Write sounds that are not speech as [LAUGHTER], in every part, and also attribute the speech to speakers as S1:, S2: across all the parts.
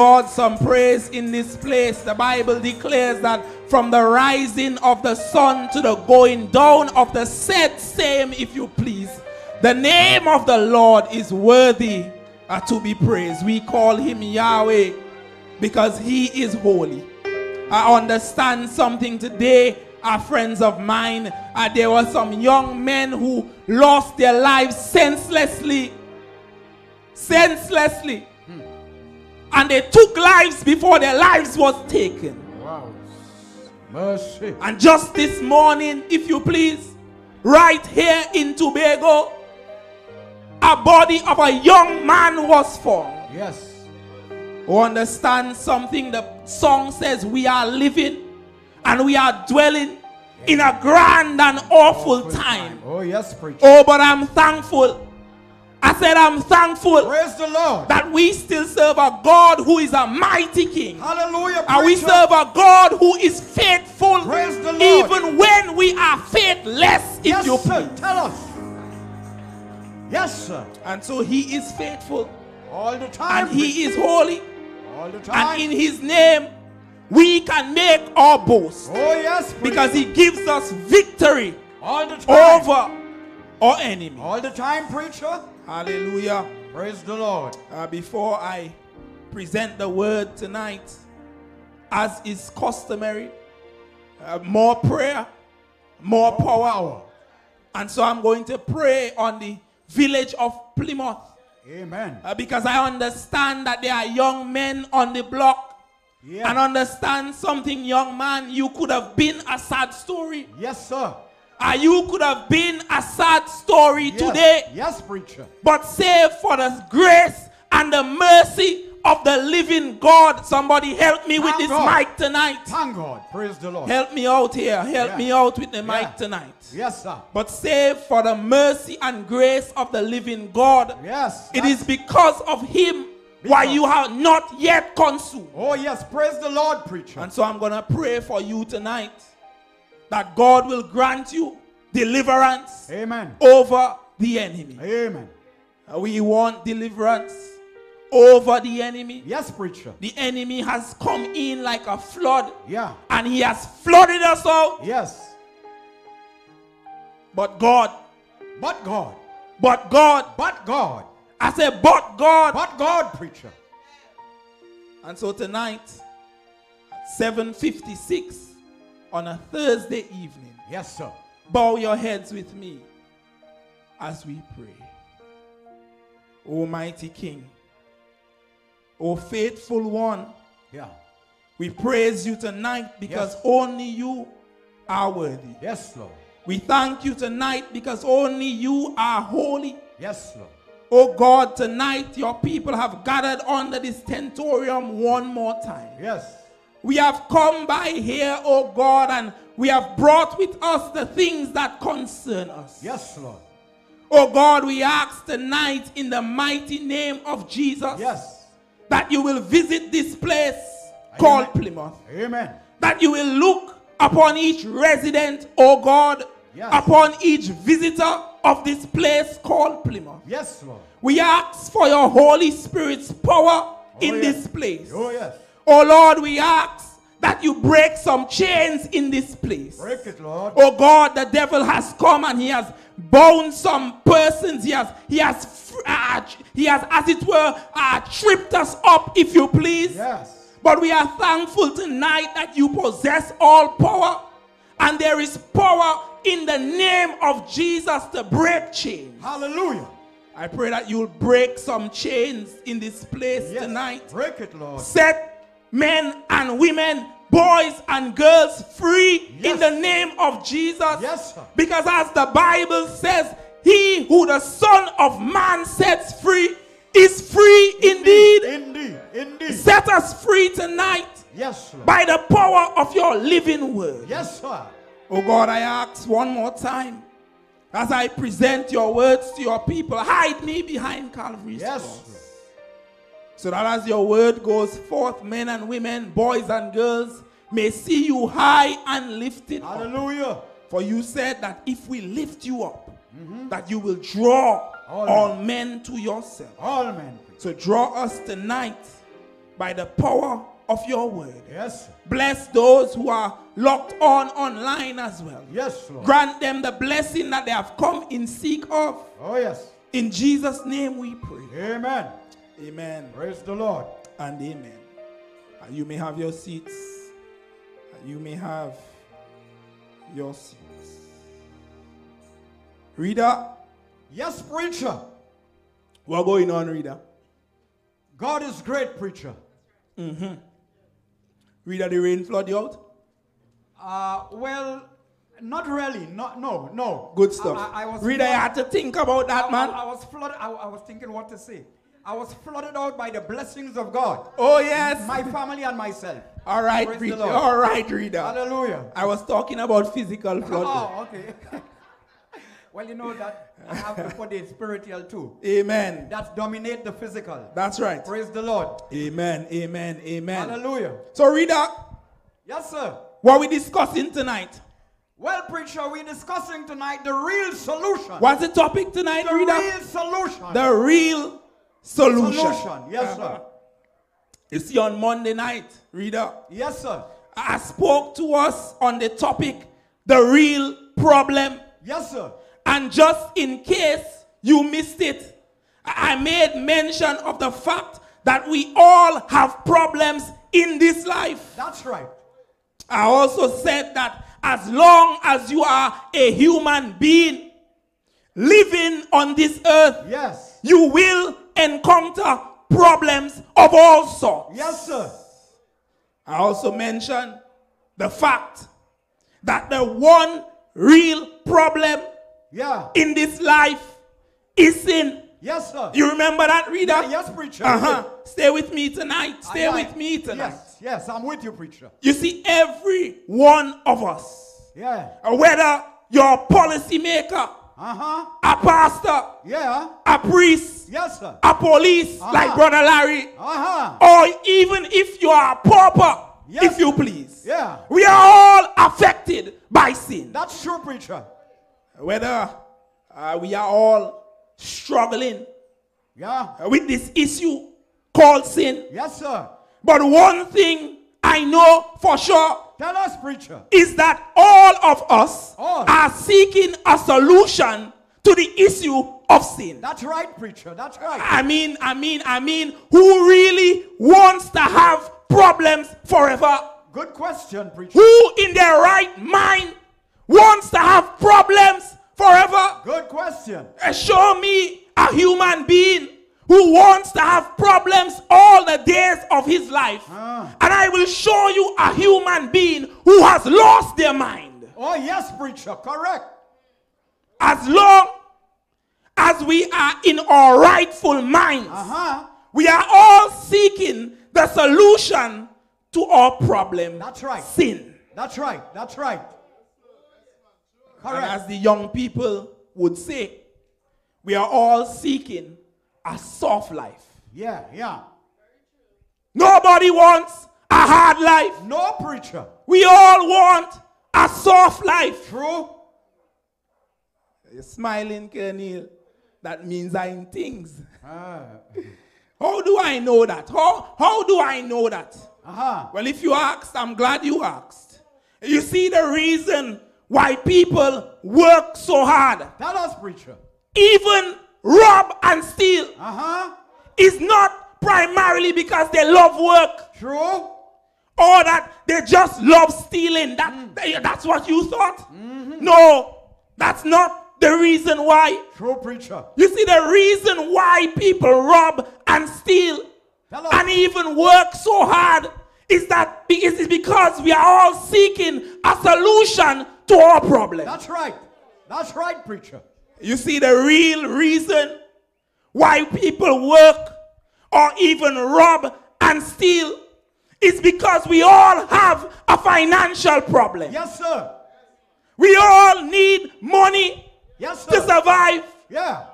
S1: God some praise in this place. The Bible declares that from the rising of the sun to the going down of the set same, if you please, the name of the Lord is worthy uh, to be praised. We call him Yahweh because he is holy. I understand something today, our friends of mine. Uh, there were some young men who lost their lives senselessly. Senselessly. And they took lives before their lives was taken.
S2: Wow. Mercy.
S1: And just this morning, if you please, right here in Tobago, a body of a young man was found.
S2: Yes.
S1: Who understand something? The song says, We are living and we are dwelling in a grand and awful time.
S2: Oh, yes, preacher.
S1: Oh, but I'm thankful. I said, I'm thankful
S2: Praise the Lord.
S1: that we still serve a God who is a mighty king.
S2: Hallelujah.
S1: And we serve a God who is faithful
S2: Praise the Lord.
S1: even when we are faithless, if
S2: Yes,
S1: you
S2: sir.
S1: please.
S2: Tell us. Yes, sir.
S1: And so he is faithful
S2: All the time.
S1: and he is holy.
S2: All the time.
S1: And in his name, we can make our boast
S2: oh, yes, preacher.
S1: because he gives us victory
S2: All the time.
S1: over our enemy.
S2: All the time, preacher.
S1: Hallelujah.
S2: Praise the Lord.
S1: Uh, before I present the word tonight, as is customary, uh, more prayer, more power. And so I'm going to pray on the village of Plymouth
S2: Amen.
S1: uh, because I understand that there are young men on the block.
S2: Yeah.
S1: And understand something, young man, you could have been a sad story.
S2: Yes, sir.
S1: Uh, you could have been a sad story
S2: Yes.
S1: today.
S2: Yes, preacher.
S1: But save for the grace and the mercy of the living God. Somebody help me with this
S2: God.
S1: mic tonight.
S2: Thank God. Praise the Lord.
S1: Help me out here. Help
S2: Yeah.
S1: me out with the mic tonight.
S2: Yes, sir.
S1: But save for the mercy and grace of the living God.
S2: Yes.
S1: It is because of him why you are not yet consumed.
S2: Oh, yes. Praise the Lord, preacher.
S1: And so I'm going to pray for you tonight that God will grant you deliverance
S2: Amen.
S1: over the enemy.
S2: Amen.
S1: Uh, We want deliverance over the enemy.
S2: Yes, preacher.
S1: The enemy has come in like a flood
S2: Yeah.
S1: and he has flooded us out.
S2: Yes.
S1: But God,
S2: But God.
S1: but God,
S2: But God.
S1: I said, but God.
S2: But God, preacher.
S1: And so tonight, at 7:56 on a Thursday evening,
S2: Yes, sir.
S1: Bow your heads with me as we pray. Almighty King, O faithful one,
S2: Yeah.
S1: we praise you tonight because
S2: Yes.
S1: only you are worthy.
S2: Yes, Lord.
S1: We thank you tonight because only you are holy.
S2: Yes, Lord.
S1: Oh God, tonight your people have gathered under this tentorium one more time.
S2: Yes.
S1: We have come by here, oh God, and we have brought with us the things that concern us.
S2: Yes, Lord.
S1: Oh God, we ask tonight in the mighty name of Jesus
S2: Yes.
S1: that you will visit this place called Plymouth.
S2: Amen.
S1: that you will look upon each resident, O God,
S2: Yes.
S1: upon each visitor of this place called Plymouth.
S2: Yes, Lord.
S1: We ask for your Holy Spirit's power oh, in
S2: yes.
S1: this place.
S2: Oh, yes.
S1: Oh Lord, we ask that you break some chains in this place.
S2: Break it, Lord.
S1: Oh God, the devil has come and he has bound some persons. He has, he has, uh, he has, as it were, uh, tripped us up, if you please.
S2: Yes.
S1: But we are thankful tonight that you possess all power. And there is power in the name of Jesus to break chains.
S2: Hallelujah.
S1: I pray that you'll break some chains in this place
S2: Yes.
S1: tonight.
S2: Break it, Lord.
S1: Set men and women, boys and girls free
S2: Yes.
S1: in the name of Jesus.
S2: Yes, sir.
S1: Because as the Bible says, he who the Son of Man sets free is free indeed.
S2: Indeed. Indeed.
S1: Set us free tonight
S2: Yes, Lord.
S1: by the power of your living word.
S2: Yes, sir.
S1: Oh God, I ask one more time as I present your words to your people, hide me behind Calvary's
S2: Yes,
S1: cross.
S2: Lord.
S1: So that as your word goes forth, men and women, boys and girls may see you high and lifted up.
S2: Hallelujah.
S1: For you said that if we lift you up, that you will draw
S2: All
S1: all men to yourself.
S2: All men.
S1: So draw us tonight by the power of your word.
S2: Yes.
S1: Bless those who are locked on online as well.
S2: Yes, Lord.
S1: Grant them the blessing that they have come in seek of.
S2: Oh, yes.
S1: In Jesus' name we pray.
S2: Amen.
S1: Amen
S2: Praise the Lord.
S1: and amen. And you may have your seats. And you may have your seats. Reader,
S2: Yes, preacher.
S1: what's going on, reader?
S2: God is great, preacher.
S1: Reader, the rain flood you out?
S2: Uh, well, not really. No, no, no.
S1: Good stuff.
S2: I, I, I was
S1: reader,
S2: flood-
S1: had to think about that,
S2: I,
S1: man.
S2: I, I was flooded. I, I was thinking what to say. I was flooded out by the blessings of God.
S1: Oh, yes.
S2: My family and myself.
S1: All right,
S2: Praise the
S1: reader. All right, reader.
S2: Hallelujah.
S1: I was talking about physical [LAUGHS] oh, flooding.
S2: Oh, okay. [LAUGHS] well, you know that I have to put the spiritual too.
S1: Amen.
S2: That dominate the physical.
S1: That's right.
S2: Praise the Lord.
S1: Amen. Amen. Amen.
S2: Hallelujah.
S1: So, reader,
S2: Yes, sir.
S1: what we discussing tonight?
S2: Well, preacher, we're discussing tonight the real solution.
S1: What's the topic tonight,
S2: The
S1: reader?
S2: real solution.
S1: The real solution.
S2: solution. Yes, sir.
S1: You see, on Monday night, reader,
S2: Yes, sir.
S1: I spoke to us on the topic, the real problem.
S2: Yes, sir.
S1: And just in case you missed it, I made mention of the fact that we all have problems in this life.
S2: That's right.
S1: I also said that as long as you are a human being living on this earth,
S2: Yes.
S1: you will encounter problems of all sorts.
S2: Yes, sir.
S1: I also mentioned the fact that the one real problem
S2: Yeah.
S1: in this life is sin.
S2: Yes, sir.
S1: You remember that, reader?
S2: Yeah, yes, preacher.
S1: Uh huh. Stay with me tonight. Stay
S2: I- I-
S1: with me tonight.
S2: Yes, yes, I'm with you, preacher.
S1: You see, every one of us,
S2: Yeah.
S1: whether you're a policymaker,
S2: Uh huh.
S1: a pastor,
S2: Yeah.
S1: a priest,
S2: Yes, sir.
S1: a police,
S2: Uh-huh.
S1: like Brother Larry,
S2: Uh huh.
S1: or even if you are a pauper,
S2: Yes.
S1: if you please.
S2: Yeah.
S1: We are all affected by sin.
S2: That's true, preacher.
S1: Whether uh, we are all struggling
S2: Yeah.
S1: with this issue called sin.
S2: Yes, sir.
S1: But one thing I know for sure
S2: Tell us, preacher.
S1: is that all of us
S2: All.
S1: are seeking a solution to the issue of sin.
S2: That's right, preacher. That's right.
S1: I mean, I mean, I mean, who really wants to have problems forever?
S2: Good question, preacher.
S1: Who in their right mind wants to have problems forever?
S2: Good question.
S1: Uh, Show me a human being who wants to have problems all the days of his life.
S2: Ah.
S1: And I will show you a human being who has lost their mind.
S2: Oh, yes, preacher. Correct.
S1: As long as we are in our rightful minds,
S2: Uh huh.
S1: we are all seeking the solution to our problem.
S2: That's right.
S1: Sin.
S2: That's right. That's right. Correct.
S1: And as the young people would say, we are all seeking a soft life.
S2: Yeah, yeah.
S1: Nobody wants a hard life.
S2: No, preacher.
S1: We all want a soft life.
S2: True.
S1: You're smiling, Colonel. That means I'm things.
S2: Uh
S1: How do I know that? How, how do I know that?
S2: huh.
S1: Well, if you asked, I'm glad you asked. You see the reason why people work so hard,
S2: Tell us, preacher.
S1: even rob and steal,
S2: Uh huh.
S1: is not primarily because they love work
S2: True.
S1: or that they just love stealing. That, that's what you thought? No, that's not the reason why.
S2: True, preacher.
S1: You see, the reason why people rob and steal
S2: Tell us.
S1: and even work so hard is that be- because we are all seeking a solution to our problem.
S2: That's right. That's right, preacher.
S1: You see, the real reason why people work or even rob and steal is because we all have a financial problem.
S2: Yes, sir.
S1: We all need money
S2: Yes,
S1: to survive.
S2: Yeah.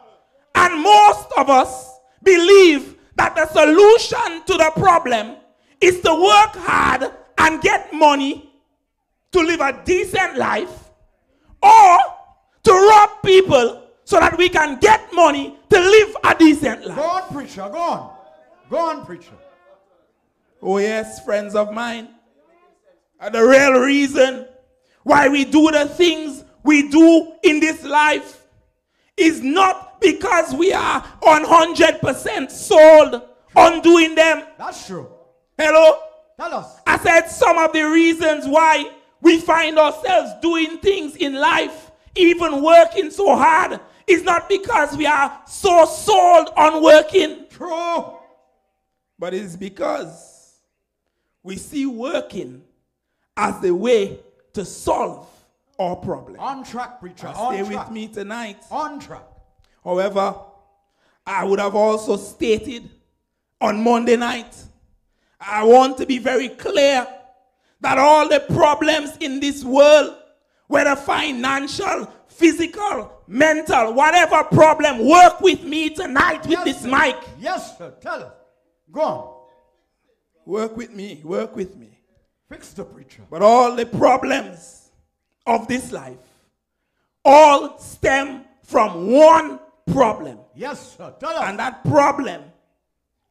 S1: And most of us believe that the solution to the problem is to work hard and get money to live a decent life or to rob people so that we can get money to live a decent life.
S2: Go on, preacher. Go on. Go on, preacher.
S1: Oh, yes, friends of mine. And the real reason why we do the things we do in this life is not because we are 100% sold on doing them.
S2: That's true.
S1: Hello?
S2: Tell us.
S1: I said some of the reasons why we find ourselves doing things in life, even working so hard, is not because we are so sold on working,
S2: True.
S1: but it's because we see working as the way to solve our problem.
S2: On track, preacher.
S1: Now,
S2: On
S1: Stay
S2: track.
S1: with me tonight.
S2: On track.
S1: However, I would have also stated on Monday night, I want to be very clear that all the problems in this world, whether financial, physical, mental, whatever problem, work with me tonight with
S2: Yes,
S1: this
S2: sir.
S1: mic.
S2: Yes, sir. Tell us. Go on.
S1: Work with me, work with me.
S2: Fix the preacher.
S1: But all the problems of this life all stem from one problem,
S2: Yes, sir. Tell us.
S1: and that problem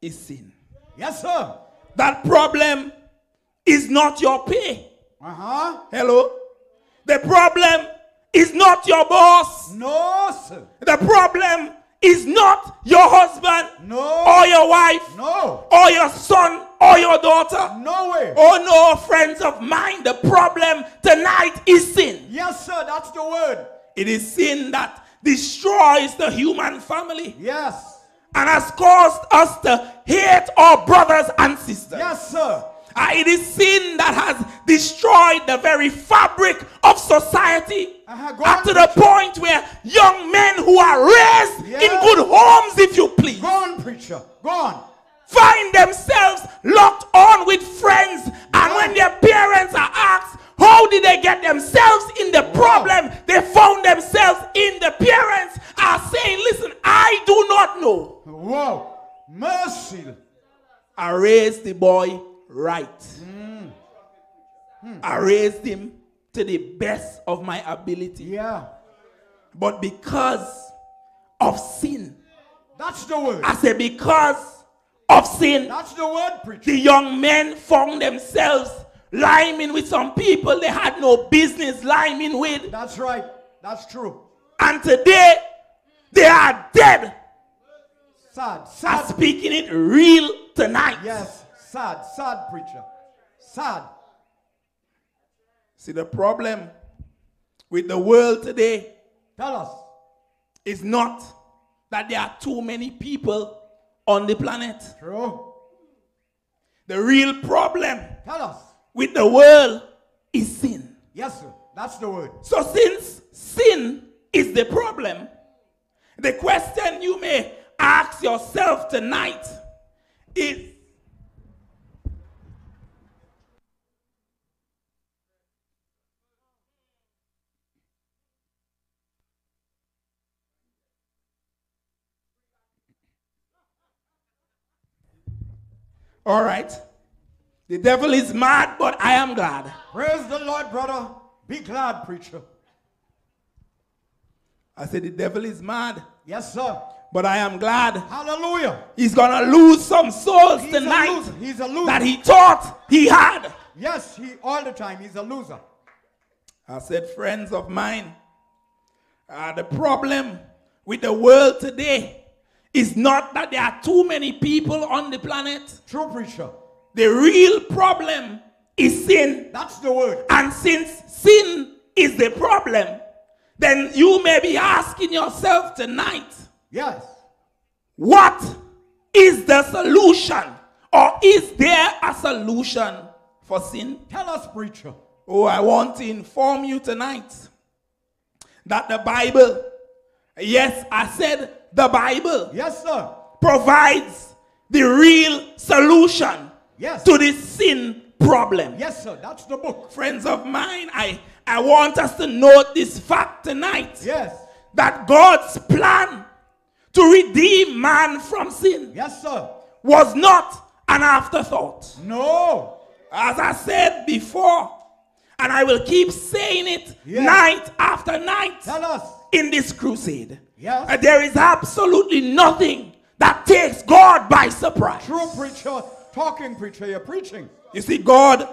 S1: is sin.
S2: yes, sir.
S1: That problem is not your pay.
S2: Uh huh.
S1: Hello? The problem is not your boss.
S2: No, sir.
S1: The problem is not your husband
S2: No.
S1: or your wife
S2: No.
S1: or your son or your daughter.
S2: No way.
S1: Oh no, friends of mine, the problem tonight is sin.
S2: Yes, sir. That's the word.
S1: It is sin that destroys the human family
S2: Yes.
S1: and has caused us to hate our brothers and sisters.
S2: Yes, sir.
S1: Uh, it is sin that has destroyed the very fabric of society.
S2: Uh-huh,
S1: Up to the point where young men who are raised
S2: Yeah.
S1: in good homes, if you please,
S2: Go on, preacher. Go on.
S1: find themselves locked on with friends. And when their parents are asked, how did they get themselves in the problem? They found themselves in the parents are saying, listen, I do not know.
S2: Whoa. Mercy.
S1: I raised the boy right. Hmm. I raised him to the best of my ability.
S2: Yeah.
S1: But because of sin,
S2: That's the word.
S1: I say because of sin,
S2: That's the word, preacher.
S1: the young men found themselves liming with some people they had no business liming with.
S2: That's right. That's true.
S1: And today, they are dead.
S2: Sad.
S1: I'm
S2: Sad.
S1: speaking it real tonight.
S2: Yes. Sad. Sad, preacher. Sad.
S1: See, the problem with the world today
S2: Tell us.
S1: is not that there are too many people on the planet.
S2: True.
S1: The real problem
S2: Tell us.
S1: with the world is sin.
S2: Yes, sir. That's the word.
S1: So, since sin is the problem, the question you may ask yourself tonight is All right. The devil is mad, but I am glad.
S2: Praise the Lord, brother. Be glad, preacher.
S1: I said, The devil is mad,
S2: Yes, sir.
S1: but I am glad.
S2: Hallelujah.
S1: He's gonna lose some souls
S2: He's a
S1: tonight
S2: loser. He's a loser.
S1: that he thought he had.
S2: Yes, he all the time. He's a loser.
S1: I said, friends of mine, uh, the problem with the world today is not that there are too many people on the planet.
S2: True preacher.
S1: The real problem is sin.
S2: That's the word.
S1: And since sin is the problem, then you may be asking yourself tonight,
S2: Yes.
S1: what is the solution? Or is there a solution for sin?
S2: Tell us, preacher.
S1: Oh, I want to inform you tonight that the Bible, yes, I said the Bible,
S2: Yes, sir.
S1: provides the real solution
S2: Yes.
S1: to this sin problem.
S2: Yes, sir. That's the book.
S1: Friends of mine, I, I want us to note this fact tonight
S2: Yes.
S1: that God's plan to redeem man from sin
S2: Yes, sir.
S1: was not an afterthought.
S2: No.
S1: As I said before, and I will keep saying it
S2: Yes.
S1: night after night
S2: Tell us.
S1: In this crusade.
S2: Yes.
S1: There is absolutely nothing that takes God by surprise.
S2: True preacher. talking, preacher. You're preaching.
S1: You see, God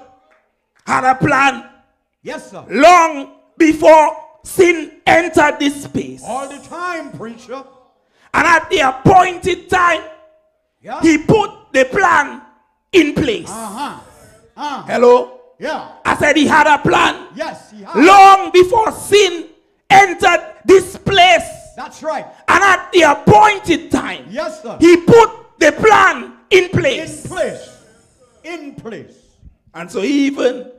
S1: had a plan
S2: Yes, sir.
S1: long before sin entered this space.
S2: All the time, preacher.
S1: And at the appointed time,
S2: Yeah.
S1: He put the plan in place.
S2: Uh-huh. Uh,
S1: Hello?
S2: yeah.
S1: I said He had a plan
S2: Yes, he has.
S1: long before sin entered this place.
S2: That's right.
S1: And at the appointed time,
S2: Yes, sir.
S1: He put the plan in place.
S2: In
S1: place.
S2: In place.
S1: And so, even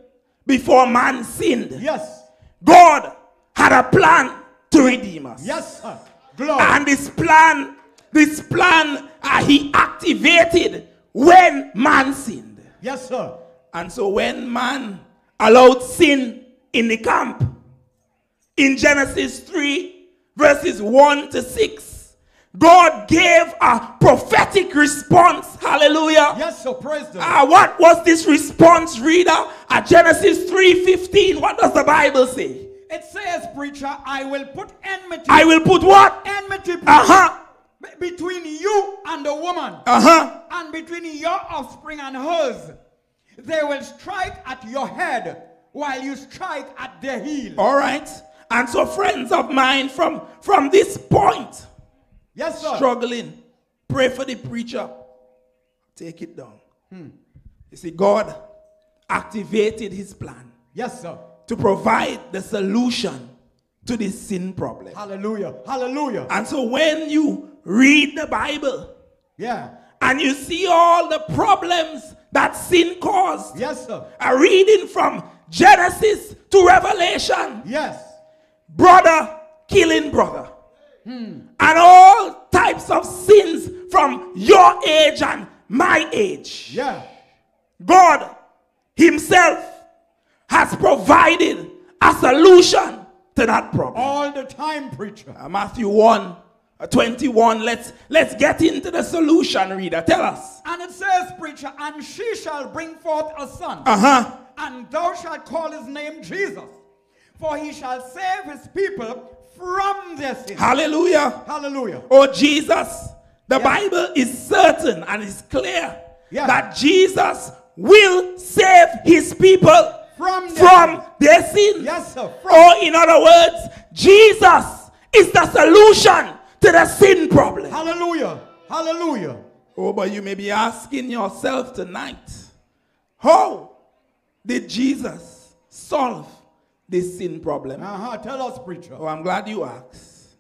S1: before man sinned,
S2: Yes.
S1: God had a plan to redeem us.
S2: Yes, sir. Glory.
S1: And this plan, this plan, uh, he activated when man sinned.
S2: yes, sir.
S1: And so when man allowed sin in the camp, in Genesis 3, verses 1 to 6, God gave a prophetic response. Hallelujah.
S2: Yes, sir. Praise the Lord.
S1: Ah, what was this response, reader? At Genesis 3:15, what does the Bible say?
S2: It says, preacher, I will put enmity.
S1: I will put what?
S2: enmity
S1: Uh-huh.
S2: between you and the woman,
S1: Uh-huh.
S2: and between your offspring and hers. They will strike at your head while you strike at their heel.
S1: All right. And so friends of mine from from this point
S2: Yes, sir.
S1: struggling, pray for the preacher. Take it down. Hmm. You see God activated his plan
S2: Yes, sir.
S1: to provide the solution to this sin problem.
S2: Hallelujah. Hallelujah.
S1: And so when you read the Bible
S2: Yeah.
S1: and you see all the problems that sin caused,
S2: Yes, sir.
S1: a reading from Genesis to Revelation,
S2: Yes.
S1: Brother killing brother, and all types of sins from your age and my age.
S2: Yeah.
S1: God Himself has provided a solution to that problem.
S2: All the time, preacher.
S1: Uh, Matthew 1 uh, 21. Let's let's get into the solution, reader. Tell us.
S2: And it says, preacher, and she shall bring forth a son,
S1: Uh-huh.
S2: and thou shalt call his name Jesus, for he shall save his people from their sins.
S1: Hallelujah.
S2: Hallelujah.
S1: Oh, Jesus, the. Bible is certain and is clear that Jesus will save his people
S2: From their
S1: from their sins.
S2: Yes, sir. From-
S1: Or, in other words, Jesus is the solution to the sin problem.
S2: Hallelujah. Hallelujah.
S1: Oh, but you may be asking yourself tonight how did Jesus solve this sin problem?
S2: Uh-huh. Tell us, preacher.
S1: Oh, I'm glad you asked.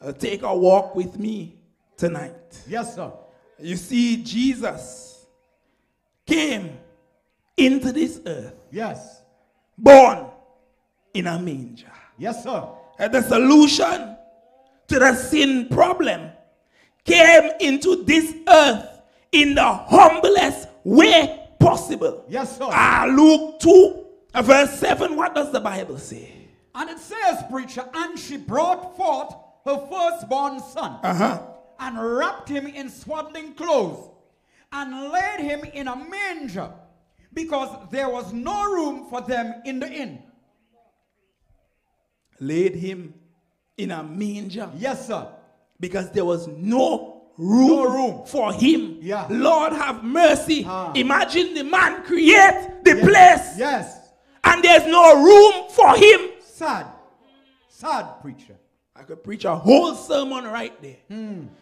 S1: Uh, take a walk with me tonight.
S2: Yes, sir.
S1: You see, Jesus came into this earth,
S2: Yes.
S1: born in a manger.
S2: Yes, sir.
S1: And the solution to the sin problem came into this earth in the humblest way possible.
S2: Yes, sir.
S1: Ah, Luke 2, uh, verse 7. What does the Bible say?
S2: And it says, preacher, and she brought forth her firstborn son
S1: Uh huh.
S2: and wrapped him in swaddling clothes and laid him in a manger because there was no room for them in the inn.
S1: Laid him in a manger
S2: Yes, sir.
S1: because there was no room,
S2: No room.
S1: for him.
S2: Yeah.
S1: Lord have mercy.
S2: Ah.
S1: Imagine the man create the
S2: Yes.
S1: place
S2: Yes.
S1: And there's no room for him.
S2: Sad. Sad, preacher.
S1: I could preach a whole sermon right there.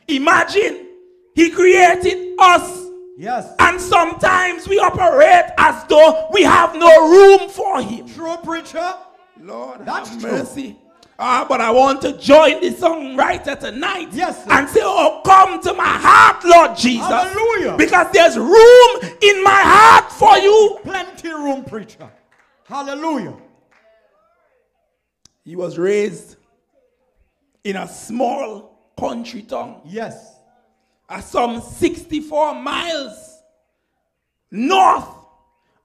S1: Imagine he created us
S2: Yes.
S1: and sometimes we operate as though we have no room for him.
S2: True, preacher.
S1: Lord
S2: That's
S1: have
S2: true.
S1: mercy. Ah, but I want to join the songwriter tonight
S2: Yes, sir.
S1: and say, Oh, come to my heart, Lord Jesus.
S2: Hallelujah.
S1: Because there's room in my heart for you.
S2: Plenty room, preacher. Hallelujah.
S1: He was raised in a small country town,
S2: Yes.
S1: At some 64 miles north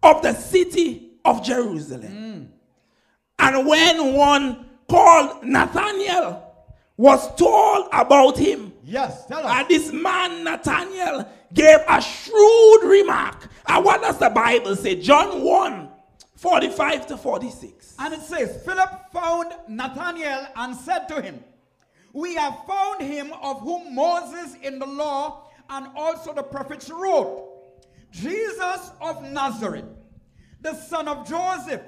S1: of the city of Jerusalem. Mm. And when one called Nathaniel was told about him,
S2: Yes. Tell us.
S1: and this man Nathaniel gave a shrewd remark. And what does the Bible say? John 1 45 to 46.
S2: And it says, Philip found Nathanael and said to him, We have found him of whom Moses in the law and also the prophets wrote, Jesus of Nazareth, the son of Joseph.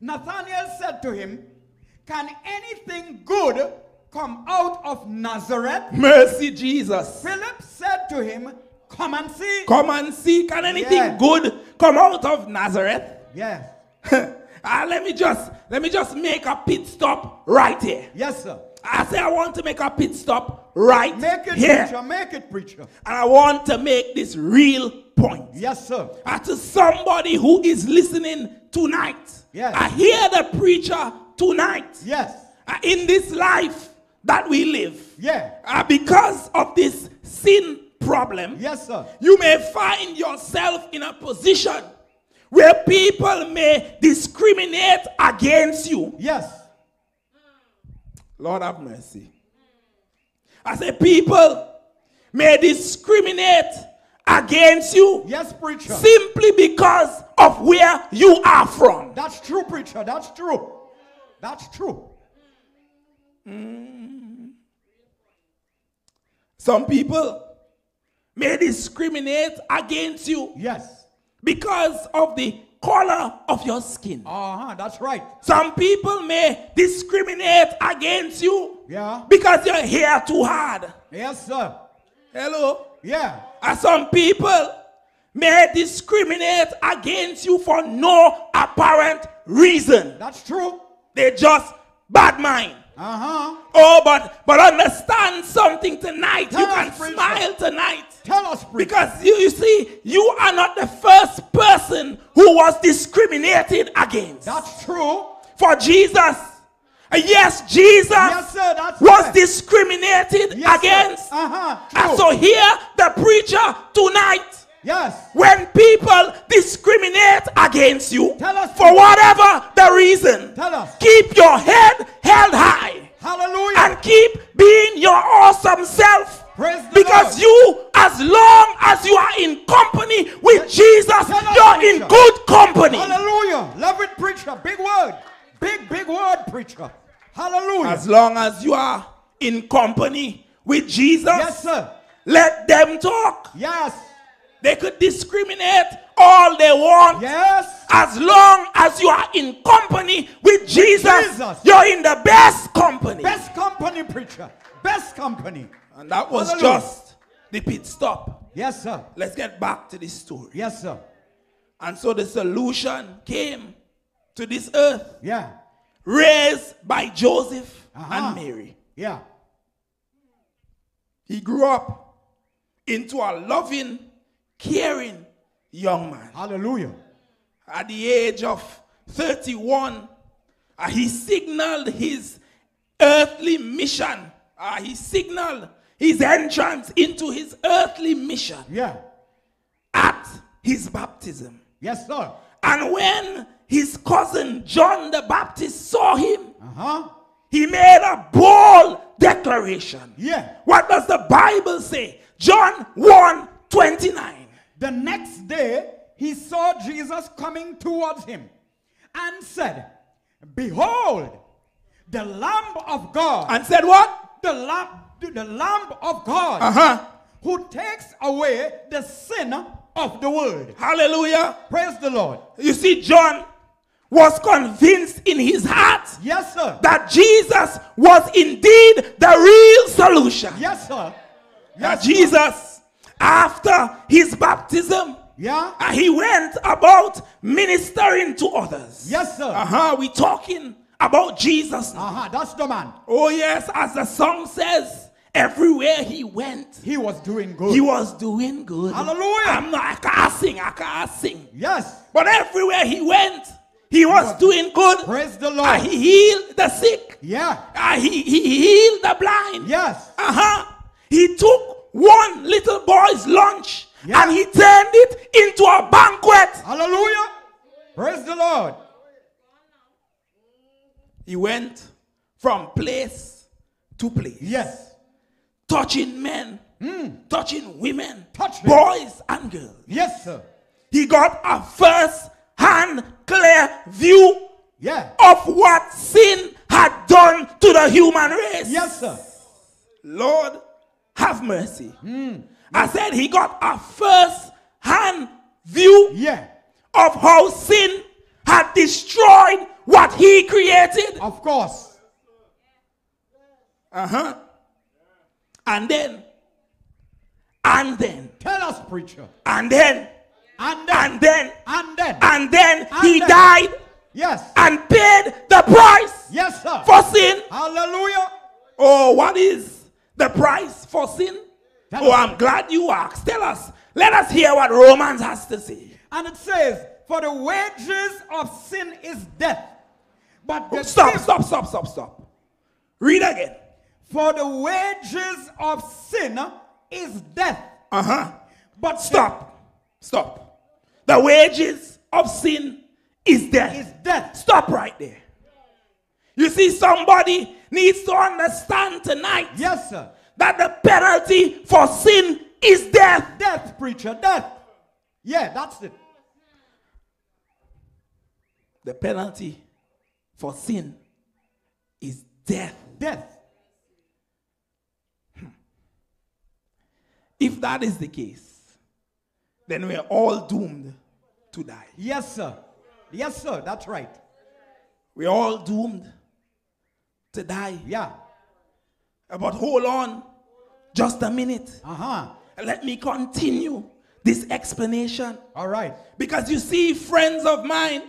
S2: Nathanael said to him, Can anything good come out of Nazareth?
S1: Mercy, Jesus.
S2: Philip said to him, Come and see.
S1: Come and see. Can anything
S2: Yeah.
S1: good come out of Nazareth?
S2: Yes. [LAUGHS]
S1: Ah, let me just let me just make a pit stop right here.
S2: Yes, sir.
S1: I say I want to make a pit stop right
S2: Make it,
S1: here.
S2: preacher. Make it, preacher.
S1: And I want to make this real point.
S2: Yes, sir.
S1: Uh, to somebody who is listening tonight.
S2: Yes.
S1: I hear the preacher tonight.
S2: Yes.
S1: Uh, in this life that we live.
S2: Yeah.
S1: Uh, because of this sin problem.
S2: Yes, sir.
S1: You may find yourself in a position where people may discriminate against you.
S2: Yes.
S1: Lord have mercy. I say people may discriminate against you
S2: Yes, preacher.
S1: simply because of where you are from.
S2: That's true, preacher. That's true. That's true.
S1: Some people may discriminate against you
S2: Yes.
S1: Because of the color of your skin.
S2: Uh huh. That's right.
S1: Some people may discriminate against you
S2: Yeah.
S1: because your hair too hard.
S2: Yes, sir.
S1: Hello?
S2: Yeah.
S1: And some people may discriminate against you for no apparent reason.
S2: That's true.
S1: They just bad mind.
S2: Uh huh.
S1: Oh, but but understand something tonight.
S2: Tell
S1: you can
S2: preacher.
S1: smile tonight.
S2: Tell us, preacher.
S1: Because you, you see, you are not the first person who was discriminated against.
S2: That's true.
S1: For Jesus, uh, yes, Jesus
S2: Yes, sir.
S1: Was
S2: right.
S1: discriminated
S2: Yes,
S1: against.
S2: Uh huh.
S1: And
S2: True.
S1: so here, the preacher tonight,
S2: yes.
S1: when people discriminate against you
S2: Tell us,
S1: for whatever the reason,
S2: Tell us.
S1: keep your head held high
S2: Hallelujah.
S1: and keep being your awesome self.
S2: Praise the
S1: Because you, as long as you are in company with. Jesus, you're in good company.
S2: Hallelujah. Love it, preacher. Big word. Big, big word, preacher. Hallelujah.
S1: As long as you are in company with Jesus,
S2: yes, sir.
S1: let them talk.
S2: Yes.
S1: They could discriminate all they want.
S2: Yes.
S1: As long as you are in company with Jesus,
S2: Jesus.
S1: you're in the best company.
S2: Best company, preacher. Best company.
S1: And that was
S2: Hallelujah.
S1: just the pit stop.
S2: Yes, sir.
S1: Let's get back to this story.
S2: Yes, sir.
S1: And so the solution came to this earth,
S2: Yeah.
S1: raised by Joseph
S2: Uh-huh.
S1: and Mary.
S2: Yeah.
S1: He grew up into a loving, caring young man.
S2: Hallelujah.
S1: At the age of 31, uh, he signaled his earthly mission. Uh, he signaled his entrance into his earthly mission
S2: Yeah.
S1: at his baptism.
S2: Yes, sir.
S1: And when his cousin John the Baptist saw him,
S2: Uh huh.
S1: he made a bold declaration.
S2: Yeah.
S1: What does the Bible say? John 1 29.
S2: The next day, he saw Jesus coming towards him and said, Behold, the Lamb of God,
S1: And said, What?
S2: the Lamb, the Lamb of God,
S1: Uh huh.
S2: who takes away the sin of the world.
S1: Hallelujah.
S2: Praise the Lord.
S1: You see, John was convinced in his heart
S2: Yes, sir.
S1: that Jesus was indeed the real solution.
S2: Yes, sir.
S1: That
S2: Yes, sir.
S1: Jesus, after his baptism,
S2: Yeah.
S1: uh, he went about ministering to others.
S2: Yes, sir.
S1: Uh huh. we talking about Jesus. now.
S2: Uh huh. That's the man.
S1: Oh, yes, as the song says, everywhere he went,
S2: He was doing good.
S1: he was doing good.
S2: Hallelujah.
S1: I'm not, I can't sing, I can't sing.
S2: yes.
S1: But everywhere he went, he was doing good.
S2: Praise the
S1: Uh,
S2: Lord.
S1: he healed the sick.
S2: yeah.
S1: Uh, he, he healed the blind.
S2: Yes.
S1: Uh-huh. He took one little boy's lunch and he turned it into a banquet.
S2: Hallelujah. Praise the Lord.
S1: He went from place to place.
S2: Yes.
S1: Touching men, touching women,
S2: Touching.
S1: boys and girls.
S2: Yes, sir.
S1: He got a first hand clear view
S2: Yeah.
S1: of what sin had done to the human race.
S2: Yes, sir.
S1: Lord, have mercy. I said he got a first hand view
S2: Yeah.
S1: of how sin had destroyed what he created.
S2: Of course.
S1: Uh-huh. And then, and then,
S2: Tell us, preacher.
S1: and then,
S2: And then.
S1: and then,
S2: And then.
S1: and then
S2: And
S1: he
S2: then.
S1: died
S2: yes.
S1: and paid the price
S2: Yes, sir.
S1: for sin.
S2: Hallelujah.
S1: Oh, what is the price for sin?
S2: Tell
S1: Oh,
S2: us.
S1: I'm glad you asked. Tell us. Let us hear what Romans has to say.
S2: And it says, For the wages of sin is death. But oh, the
S1: Stop,
S2: gift-
S1: stop, stop, stop, stop. Read again.
S2: For the wages of sin is death.
S1: Uh huh.
S2: But
S1: Stop. Stop. The wages of sin is death.
S2: Is death.
S1: Stop right there. You see, somebody needs to understand tonight
S2: Yes, sir.
S1: that the penalty for sin is death.
S2: Death, preacher, death. Yeah, that's it.
S1: The penalty for sin is death.
S2: Death.
S1: If that is the case, then we're all doomed to die.
S2: Yes, sir. Yes, sir. That's right.
S1: We're all doomed to die.
S2: Yeah.
S1: But hold on just a minute.
S2: Uh huh.
S1: Let me continue this explanation.
S2: All right.
S1: Because you see, friends of mine,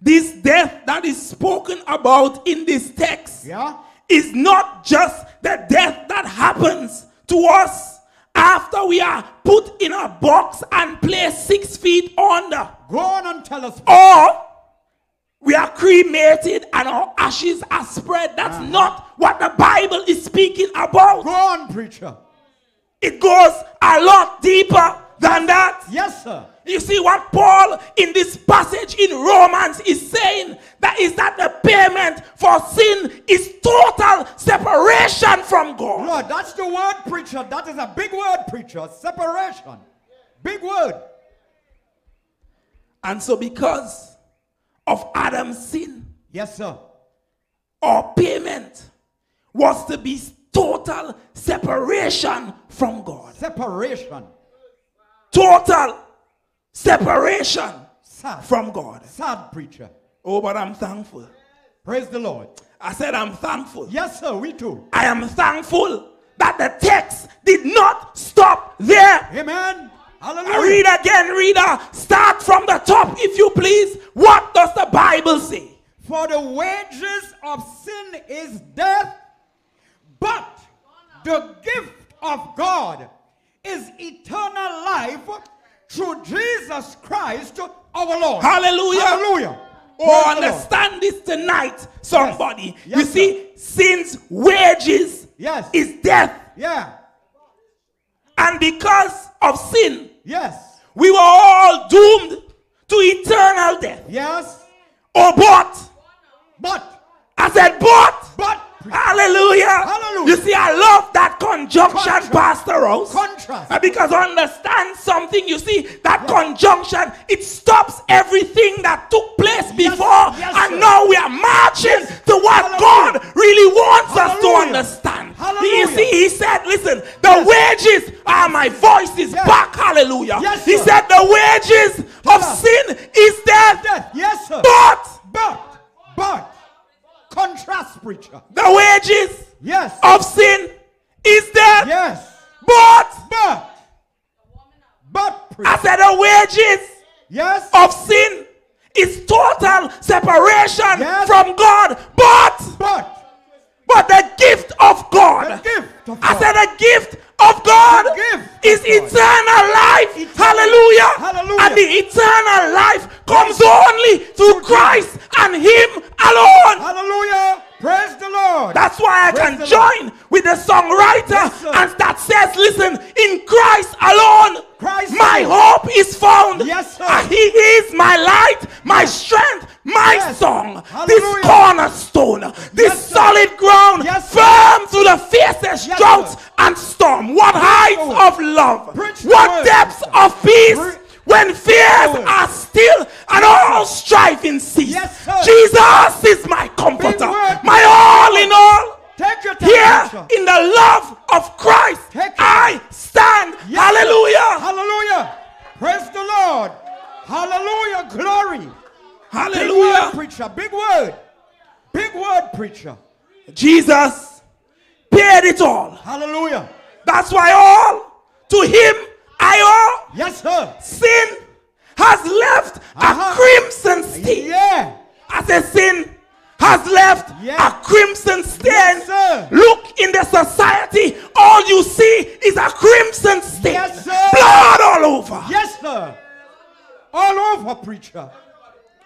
S1: this death that is spoken about in this text
S2: Yeah.
S1: is not just the death that happens to us after we are put in a box and placed six feet under,
S2: Go on and tell us.
S1: or we are cremated and our ashes are spread. That's ah. not what the Bible is speaking about.
S2: Go on, preacher.
S1: It goes a lot deeper than that.
S2: Yes, sir.
S1: You see what Paul in this passage in Romans is saying that is that the payment for sin is total separation from God.
S2: Lord, that's the word, preacher. That is a big word, preacher. Separation. Big word.
S1: And so because of Adam's sin,
S2: Yes, sir.
S1: our payment was to be total separation from God.
S2: Separation.
S1: Total separation
S2: Sad.
S1: from God.
S2: Sad, preacher.
S1: Oh, but I'm thankful.
S2: Praise the Lord.
S1: I said I'm thankful.
S2: Yes, sir. We too.
S1: I am thankful that the text did not stop there.
S2: Amen. Hallelujah.
S1: Read again, reader. Start from the top, if you please. What does the Bible say?
S2: For the wages of sin is death, but the gift of God is eternal life through Jesus Christ our Lord.
S1: Hallelujah.
S2: Hallelujah.
S1: Oh,
S2: Praise
S1: understand this tonight, somebody.
S2: Yes,
S1: you see, sin's wages
S2: Yes.
S1: is death.
S2: Yeah.
S1: And because of sin,
S2: Yes.
S1: we were all doomed to eternal death.
S2: Yes.
S1: Oh, but,
S2: But.
S1: I said, but,
S2: But.
S1: Hallelujah.
S2: Hallelujah.
S1: You see, I love that conjunction,
S2: Contrast.
S1: Pastor Rose.
S2: Contrast.
S1: Uh, Because understand something, you see, that conjunction, it stops everything that took place before.
S2: yes,
S1: and now we are marching to what
S2: Hallelujah.
S1: God really wants us to understand.
S2: Hallelujah.
S1: You see, he said, listen, the wages, are my voice is
S2: Yes.
S1: back. Hallelujah.
S2: Yes,
S1: he said, the wages of sin is death.
S2: Death. Yes, sir.
S1: But
S2: But. But. Contrast, preacher.
S1: the wages
S2: Yes.
S1: of sin is death.
S2: Yes.
S1: But
S2: But. But.
S1: I said the wages
S2: Yes.
S1: of sin is total separation
S2: Yes.
S1: from God. But
S2: But.
S1: but the gift of God.
S2: The gift of
S1: I said the gift of God is eternal life. Hallelujah.
S2: Hallelujah.
S1: And the eternal life comes only through Christ and Him alone.
S2: Hallelujah. Praise the Lord.
S1: That's why I
S2: Praise
S1: can join with the songwriter and that says, listen, in Christ alone,
S2: Christ
S1: my hope is found.
S2: Yes, sir.
S1: He is my light, my strength, my
S2: Yes.
S1: song,
S2: Hallelujah.
S1: this cornerstone, this
S2: Yes,
S1: solid ground,
S2: Yes,
S1: firm through the fiercest droughts and storm. What heights
S2: Lord.
S1: of love,
S2: Preach
S1: what depths of peace. When fears are still and all striving cease.
S2: Yes.
S1: Jesus is my comforter, my all in all.
S2: Take your time.
S1: Here in the love of Christ, I stand.
S2: Yes.
S1: Hallelujah.
S2: Hallelujah. Praise the Lord. Hallelujah. Glory.
S1: Hallelujah.
S2: Big word, preacher. Big word. Big word, preacher.
S1: Jesus paid it all.
S2: Hallelujah.
S1: That's why all to him I owe.
S2: Yes, sir.
S1: Sin has left
S2: Uh-huh.
S1: a crimson stain.
S2: Yeah.
S1: Said sin has left
S2: Yeah.
S1: a crimson stain.
S2: Yes.
S1: Look in the society, all you see is a crimson stain.
S2: Yes.
S1: Blood all over.
S2: Yes, sir. All over, preacher.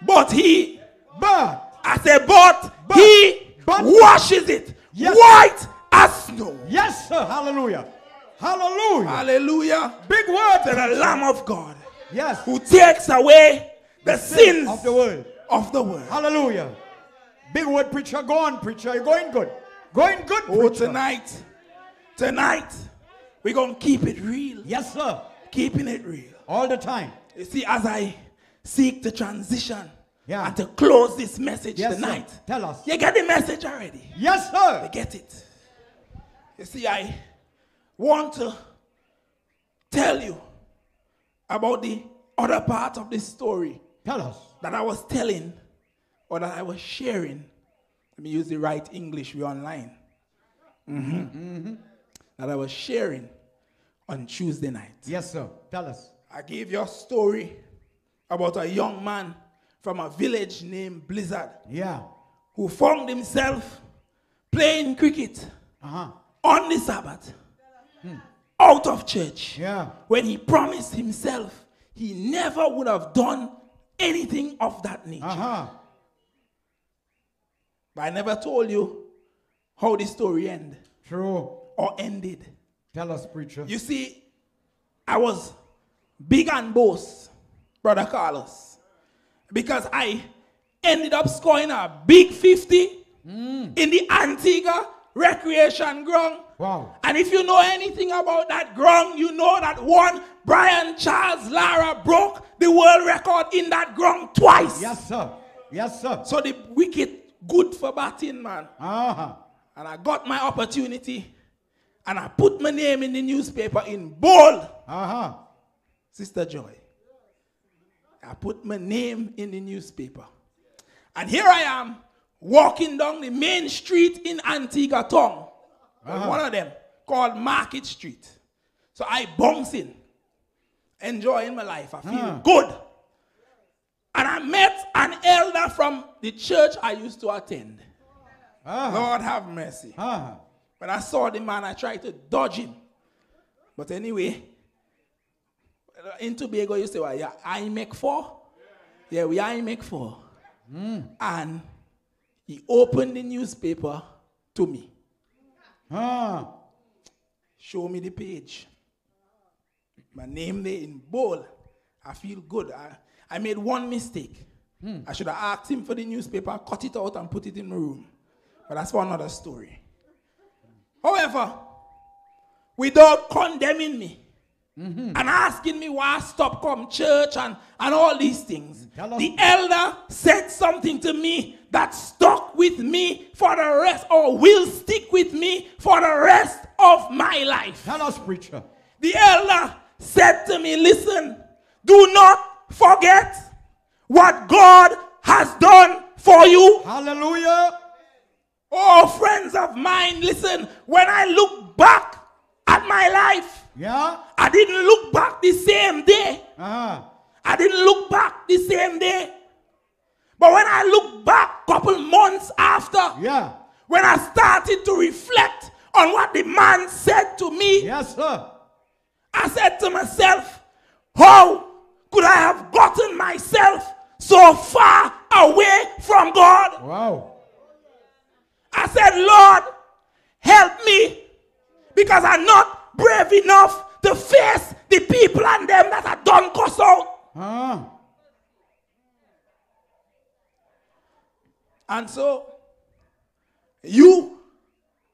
S1: But he,
S2: But,
S1: I said, but,
S2: But-
S1: he
S2: but-
S1: washes it
S2: Yes.
S1: white as snow.
S2: yes, sir. Hallelujah. Hallelujah.
S1: Hallelujah.
S2: Big word.
S1: To the Lamb of God
S2: Yes.
S1: who takes away the sins
S2: of the world.
S1: Of the word.
S2: Hallelujah. Big word, preacher. Go on, preacher. You're going good. Going good,
S1: Oh,
S2: preacher.
S1: tonight, tonight, we're going to keep it real.
S2: Yes, sir.
S1: Keeping it real.
S2: All the time.
S1: You see, as I seek to transition
S2: Yeah.
S1: and to close this message
S2: Yes,
S1: tonight,
S2: sir. Tell us.
S1: you get the message already.
S2: Yes,
S1: You
S2: sir.
S1: get it. You see, I want to tell you about the other part of this story
S2: Tell us.
S1: That I was telling or that I was sharing. Let me use the right English, we're online. Mhm. That I was sharing on Tuesday night.
S2: Yes, sir. Tell us.
S1: I gave your story about a young man from a village named Blizzard
S2: Yeah.
S1: who found himself playing cricket
S2: Uh huh.
S1: on the Sabbath out of church
S2: Yeah.
S1: when he promised himself he never would have done anything of that nature.
S2: Uh huh.
S1: But I never told you how the story ended
S2: True.
S1: or ended.
S2: Tell us, preacher.
S1: You see, I was big and boast, Brother Carlos, because I ended up scoring a big 50 in the Antigua Recreation Ground.
S2: Wow.
S1: And if you know anything about that ground, you know that one Brian Charles Lara broke the world record in that ground twice.
S2: Yes, sir. Yes, sir.
S1: So the wicket good for batting, man.
S2: Uh huh.
S1: And I got my opportunity and I put my name in the newspaper in bold.
S2: Uh huh.
S1: Sister Joy. I put my name in the newspaper. And here I am walking down the main street in Antigua town. One of them called Market Street. So I bounce in, enjoying my life. I feel
S2: Ah.
S1: good. And I met an elder from the church I used to attend.
S2: Uh huh.
S1: Lord have mercy.
S2: Uh huh.
S1: When I saw the man, I tried to dodge him. But anyway, in Tobago, you say, well, yeah, I make four. Yeah, we I make four. And he opened the newspaper to me.
S2: Uh
S1: Show me the page. My name there in bold. I feel good. I, I made one mistake. Hmm. I should have asked him for the newspaper, cut it out, and put it in the room. But that's for another story. However, without condemning me mm-hmm. and asking me why I stop come church and, and all these things,
S2: mm-hmm.
S1: the elder said something to me that stuck with me for the rest or will stick with me for the rest of my life.
S2: Tell us, preacher.
S1: The elder said to me, Listen, do not forget what God has done for you.
S2: Hallelujah.
S1: Oh, friends of mine, listen, when I look back at my life,
S2: Yeah.
S1: I didn't look back the same day.
S2: Uh huh.
S1: I didn't look back the same day. But when I look back couple months after,
S2: Yeah.
S1: when I started to reflect on what the man said to me,
S2: Yes, sir.
S1: I said to myself, how could I have gotten myself so far away from God?
S2: Wow.
S1: I said, Lord, help me because I'm not brave enough to face the people and them that are done cuss out. And so, you,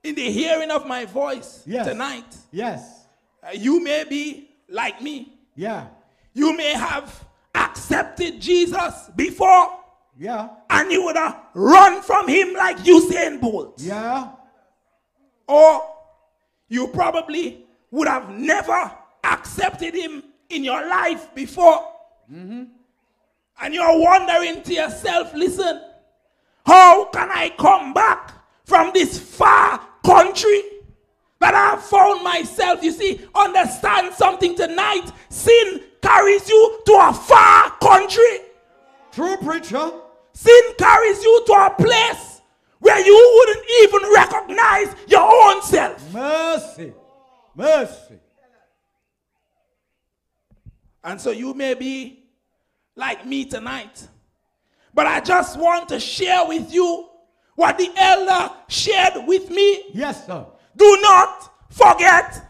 S1: in the hearing of my voice
S2: Yes.
S1: tonight,
S2: Yes.
S1: uh, you may be like me.
S2: Yeah.
S1: You may have accepted Jesus before
S2: Yeah.
S1: and you would have run from him like Usain Bolt.
S2: Yeah.
S1: Or you probably would have never accepted him in your life before. And you're wondering to yourself, listen, how can I come back from this far country that I have found myself? You see, understand something tonight. Sin carries you to a far country.
S2: True preacher.
S1: Sin carries you to a place where you wouldn't even recognize your own self.
S2: Mercy. Mercy.
S1: And so you may be like me tonight. But I just want to share with you what the elder shared with me.
S2: Yes, sir.
S1: Do not forget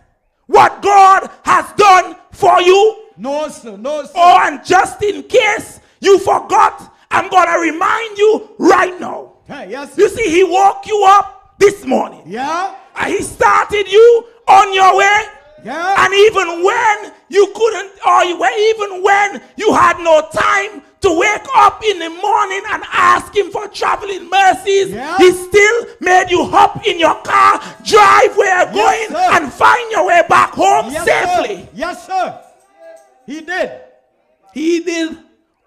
S1: what God has done for you.
S2: No, sir. No, sir.
S1: Oh, and just in case you forgot, I'm going to remind you right now.
S2: Hey, yes.
S1: You see, He woke you up this morning.
S2: Yeah.
S1: And He started you on your way.
S2: Yeah.
S1: And even when you couldn't, or you were- even when you had no time to wake up in the morning and ask Him for traveling mercies,
S2: Yeah.
S1: He still made you hop in your car, drive where you're
S2: Yes,
S1: going,
S2: sir.
S1: and find your way back home
S2: yes,
S1: safely.
S2: Sir. Yes, sir. He did.
S1: He did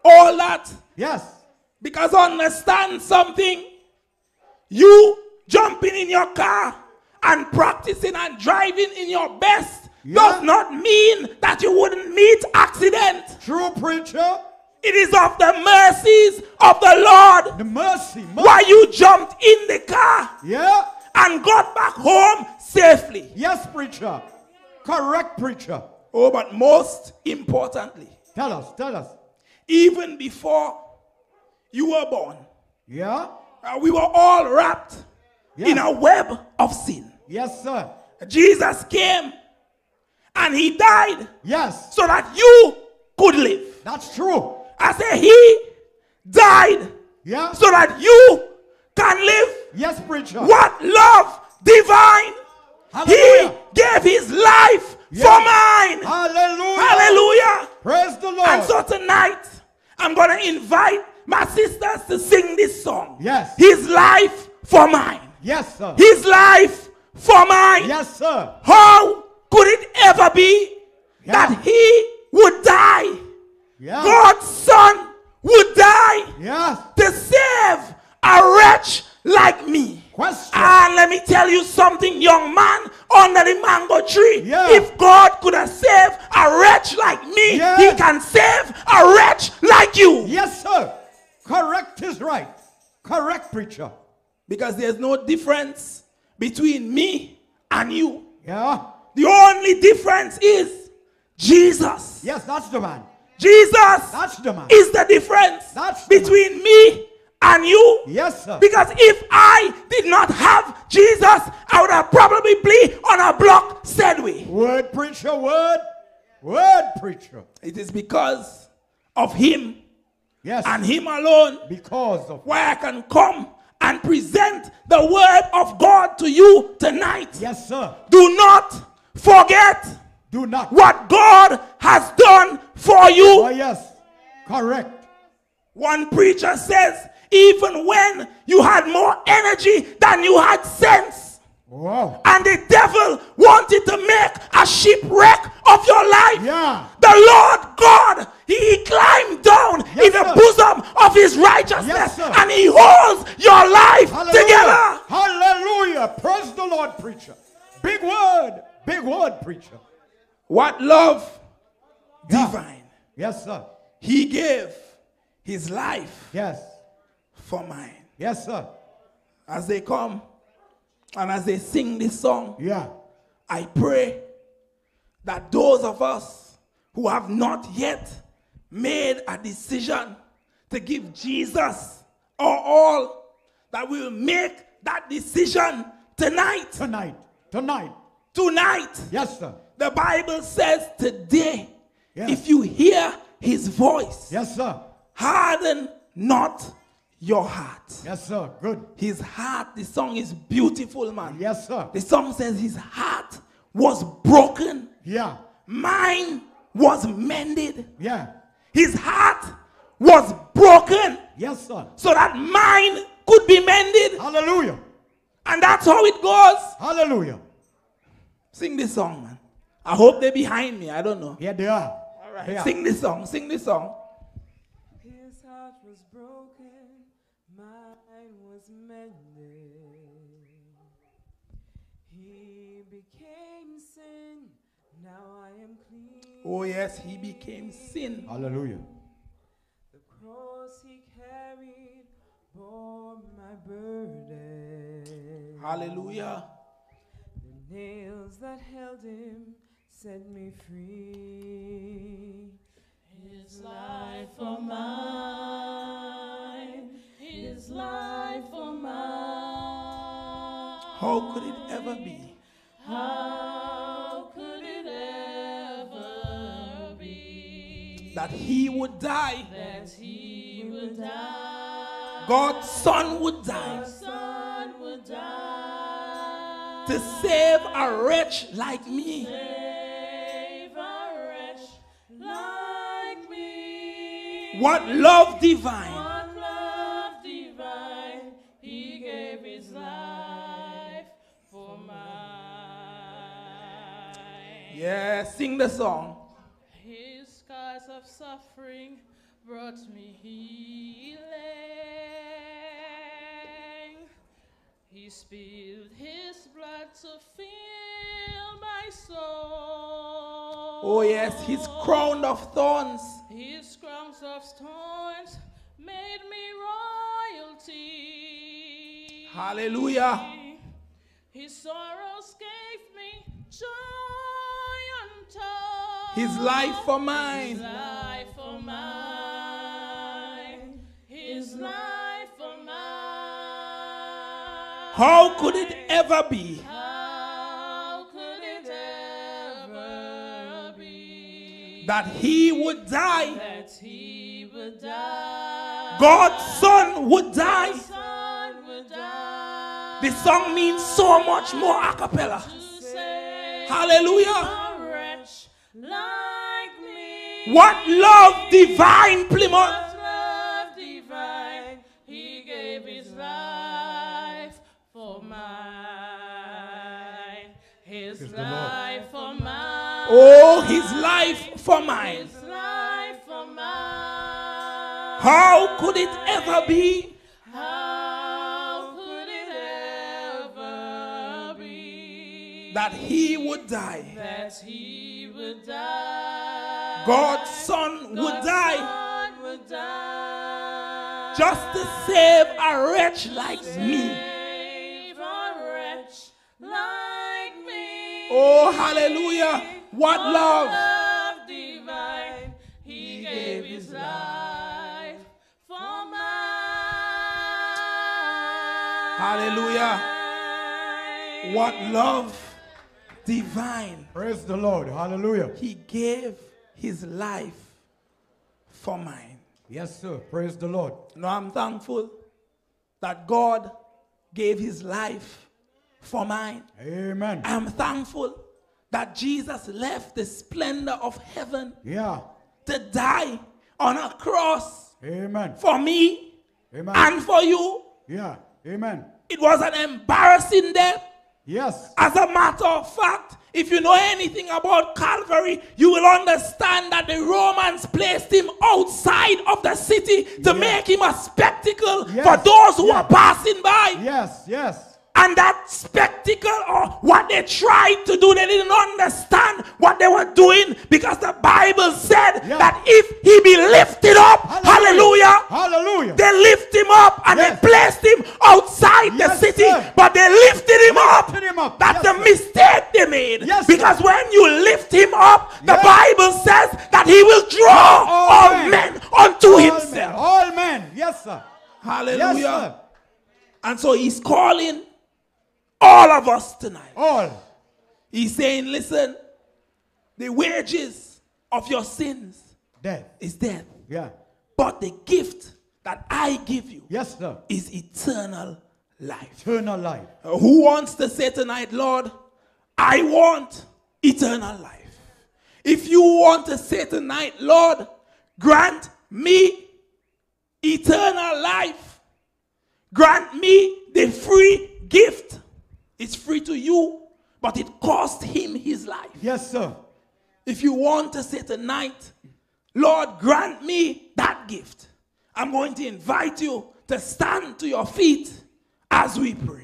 S1: all that
S2: Yes.
S1: because understand something. You jumping in your car and practicing and driving in your best
S2: Yeah.
S1: does not mean that you wouldn't meet accident.
S2: True preacher.
S1: It is of the mercies of the Lord
S2: The mercy. mercy.
S1: why you jumped in the car
S2: Yeah.
S1: and got back home safely.
S2: Yes, preacher. Correct, preacher.
S1: Oh, but most importantly,
S2: Tell us. Tell us.
S1: even before you were born,
S2: Yeah.
S1: uh, we were all wrapped
S2: Yes.
S1: in a web of sin.
S2: Yes, sir.
S1: Jesus came and he died
S2: Yes.
S1: so that you could live.
S2: That's true.
S1: I say he died
S2: Yeah.
S1: so that you can live.
S2: Yes, preacher.
S1: What love divine! He gave his life
S2: Yeah.
S1: for mine.
S2: Hallelujah.
S1: Hallelujah.
S2: Praise the Lord.
S1: And so tonight, I'm going to invite my sisters to sing this song.
S2: Yes.
S1: His life for mine.
S2: yes, sir.
S1: His life for mine.
S2: yes, sir.
S1: How could it ever be
S2: Yeah.
S1: that he would die?
S2: Yeah.
S1: God's son would die
S2: Yes.
S1: to save a wretch like me.
S2: Question.
S1: And let me tell you something, young man under the mango tree.
S2: Yeah.
S1: If God could have saved a wretch like me, he can save a wretch like you.
S2: yes, sir. Correct is right. Correct, preacher.
S1: Because there's no difference between me and you.
S2: Yeah.
S1: The only difference is Jesus.
S2: Yes, that's the man.
S1: Jesus
S2: That's the man.
S1: is the difference
S2: the
S1: between me and you.
S2: Yes, sir.
S1: Because if I did not have Jesus, I would have probably been on a block, said we.
S2: Word, preacher. Word. Word, preacher.
S1: It is because of him
S2: Yes.
S1: and him alone
S2: because of.
S1: why I can come and present the word of God to you tonight.
S2: Yes, sir.
S1: Do not forget
S2: Do not.
S1: what God has done for you.
S2: Oh, yes. Correct.
S1: One preacher says, even when you had more energy than you had sense,
S2: Wow.
S1: and the devil wanted to make a shipwreck of your life,
S2: Yeah.
S1: the Lord God, he, climbed down
S2: Yes,
S1: in the
S2: sir.
S1: bosom of his righteousness
S2: Yes,
S1: and he holds your life
S2: Hallelujah.
S1: together.
S2: Hallelujah. Praise the Lord, preacher. Big word. Big word, preacher.
S1: What love
S2: Yeah.
S1: divine.
S2: Yes, sir.
S1: He gave his life
S2: Yes.
S1: for mine.
S2: Yes, sir.
S1: As they come and as they sing this song,
S2: Yeah.
S1: I pray that those of us who have not yet made a decision to give Jesus our all, that we will make that decision tonight.
S2: Tonight. Tonight.
S1: Tonight.
S2: Yes, sir.
S1: The Bible says today,
S2: Yes.
S1: if you hear his voice,
S2: Yes, sir.
S1: harden not your heart.
S2: Yes, sir. Good.
S1: His heart, the song is beautiful, man.
S2: Yes, sir.
S1: The song says his heart was broken,
S2: Yeah.
S1: mine was mended.
S2: Yeah.
S1: His heart was broken
S2: Yes, sir.
S1: so that mine could be mended.
S2: Hallelujah.
S1: And that's how it goes.
S2: Hallelujah.
S1: Sing this song. I hope they're behind me. I don't know.
S2: Yeah, they are.
S1: All right.
S2: They are.
S1: Sing this song. Sing this song.
S3: His heart was broken, mine was mended. He became sin, now I am clean.
S1: Oh, yes, he became sin.
S2: Hallelujah.
S3: The cross he carried bore my burden.
S1: Hallelujah.
S3: The nails that held him set me free.
S4: His life for mine, His life for mine.
S1: How could it ever be
S4: How could it ever be
S1: that he would die?
S4: that He would die?
S1: God's son would die God's
S4: Son would die.
S1: to save a wretch like me. What love divine.
S4: What love divine, he gave his life for mine.
S1: Yeah, sing the song.
S4: His scars of suffering brought me healing. He spilled his blood to fill my soul.
S1: Oh, yes, his crown of thorns.
S4: His of thorns made me royalty.
S1: Hallelujah.
S4: His sorrows gave me joy untold.
S1: His life for
S4: His life for mine. His life for mine.
S1: How could it ever be that he would die?
S4: that he would die?
S1: God's son would die.
S4: Son would die.
S1: The song means so much more a cappella. Hallelujah.
S4: a wretch like me.
S1: What love divine, Plymouth.
S4: What love divine, he gave his life for mine. His
S2: Praise the Lord.
S4: life for mine.
S1: Oh, his life for mine.
S4: Life for mine.
S1: How could it ever be
S4: How could it ever be
S1: that he would die?
S4: that he would die?
S1: God's son would die
S4: Son would die.
S1: just to save a wretch like me.
S4: Save a wretch like me.
S1: Oh, hallelujah. What love Hallelujah. What love divine.
S2: Praise the Lord. Hallelujah.
S1: He gave his life for mine.
S2: Yes, sir. Praise the Lord.
S1: Now I'm thankful that God gave his life for mine.
S2: Amen.
S1: I'm thankful that Jesus left the splendor of heaven
S2: Yeah.
S1: to die on a cross
S2: Amen.
S1: for me
S2: Amen.
S1: and for you.
S2: Yeah. Amen.
S1: It was an embarrassing death.
S2: Yes.
S1: As a matter of fact, if you know anything about Calvary, you will understand that the Romans placed him outside of the city to
S2: Yeah.
S1: make him a spectacle
S2: Yes.
S1: for those who
S2: Yeah.
S1: are passing by.
S2: Yes. Yes.
S1: And that spectacle or what they tried to do, they didn't understand what they were doing because the Bible said
S2: Yeah.
S1: that if he be lifted up, hallelujah,
S2: Hallelujah.
S1: they lift him up and
S2: Yes.
S1: they placed him outside
S2: Yes,
S1: the city,
S2: sir.
S1: but they lifted him up.
S2: Lifted him up.
S1: That's
S2: Yes,
S1: the mistake they made.
S2: Yes, sir.
S1: because when you lift him up, the. Bible says that he will draw
S2: All
S1: all,
S2: men.
S1: men unto
S2: All
S1: himself.
S2: men. All men. Yes, sir.
S1: Hallelujah.
S2: Yes, sir.
S1: And so he's calling all of us tonight.
S2: All.
S1: He's saying, listen, the wages of your sins
S2: Death.
S1: is death.
S2: Yeah.
S1: But the gift that I give you
S2: Yes, sir.
S1: is eternal life.
S2: Eternal life.
S1: Uh, Who wants to say tonight, Lord, I want eternal life? If you want to say tonight, Lord, grant me eternal life, grant me the free gift. It's free to you, but it cost him his life.
S2: Yes, sir.
S1: If you want to say tonight, Lord, grant me that gift. I'm going to invite you to stand to your feet as we pray.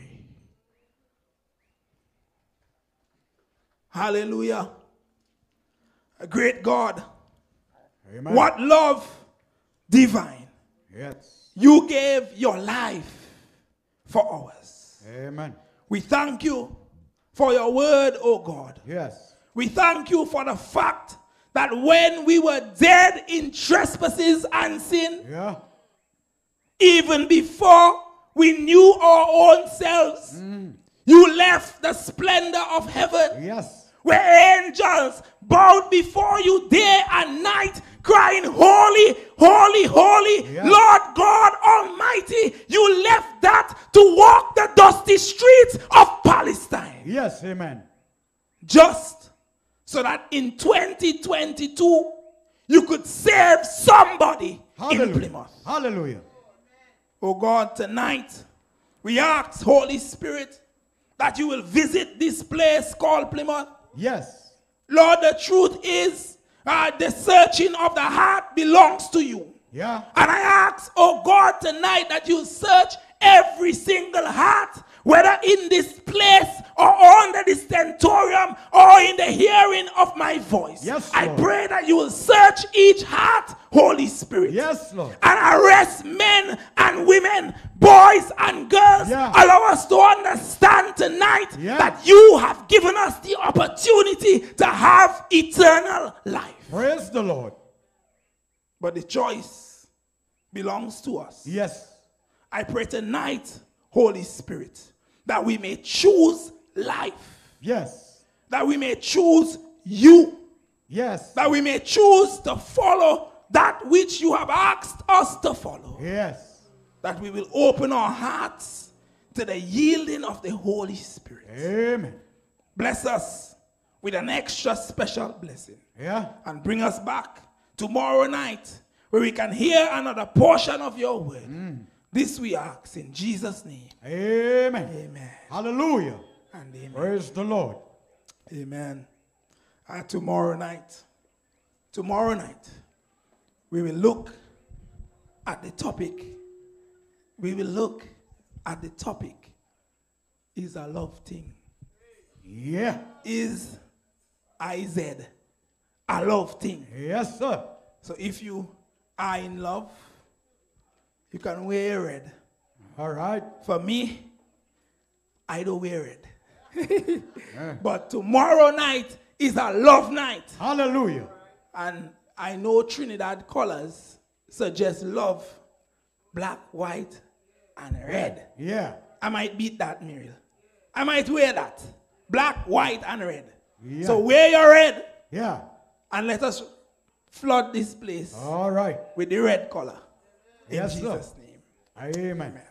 S1: Hallelujah. A great God.
S2: Amen.
S1: What love divine.
S2: Yes.
S1: You gave your life for ours.
S2: Amen.
S1: We thank you for your word, O God.
S2: Yes.
S1: We thank you for the fact that when we were dead in trespasses and sin,
S2: Yeah.
S1: even before we knew our own selves, mm. you left the splendor of heaven
S2: Yes.
S1: Where angels bowed before you day and night, crying, Holy, holy, holy,
S2: Yeah.
S1: Lord God Almighty. You left that to walk the dusty streets of Palestine
S2: Yes. Amen.
S1: just so that in 2022 you could save somebody in
S2: Hallelujah.
S1: Plymouth.
S2: Hallelujah.
S1: Oh God, tonight we ask, Holy Spirit, that you will visit this place called Plymouth.
S2: Yes.
S1: Lord, the truth is, uh, the searching of the heart belongs to you.
S2: Yeah.
S1: And I ask, oh God, tonight that you search every single heart, whether in this place or under this tentorium or in the hearing of my voice.
S2: Yes,
S1: I pray that you will search each heart, Holy Spirit.
S2: Yes, Lord.
S1: And arrest men and women, boys and girls.
S2: Yeah.
S1: Allow us to understand tonight
S2: Yeah.
S1: that you have given us the opportunity to have eternal life.
S2: Praise the Lord.
S1: But the choice belongs to us.
S2: Yes.
S1: I pray tonight, Holy Spirit, that we may choose life,
S2: Yes.
S1: that we may choose you,
S2: Yes.
S1: that we may choose to follow that which you have asked us to follow,
S2: Yes.
S1: that we will open our hearts to the yielding of the Holy Spirit.
S2: Amen.
S1: Bless us with an extra special blessing
S2: Yeah.
S1: and bring us back tomorrow night where we can hear another portion of your word. Mm. This we ask in Jesus' name.
S2: Amen.
S1: Amen.
S2: Hallelujah.
S1: And amen.
S2: Praise the Lord.
S1: Amen. And tomorrow night, tomorrow night, we will look at the topic. We will look at the topic. Is a love thing?
S2: Yeah.
S1: Is IZ a love thing?
S2: Yes, sir.
S1: So if you are in love, you can wear red.
S2: All right.
S1: For me, I don't wear it. [LAUGHS] But tomorrow night is a love night.
S2: Hallelujah.
S1: And I know Trinidad colors suggest love, black, white, and red.
S2: Yeah.
S1: I might beat that, Muriel. I might wear that. Black, white, and red.
S2: Yeah.
S1: So wear your red
S2: Yeah.
S1: and let us flood this place
S2: All right.
S1: with the red color. In
S2: Yes, sir.
S1: Jesus' name.
S2: Amen.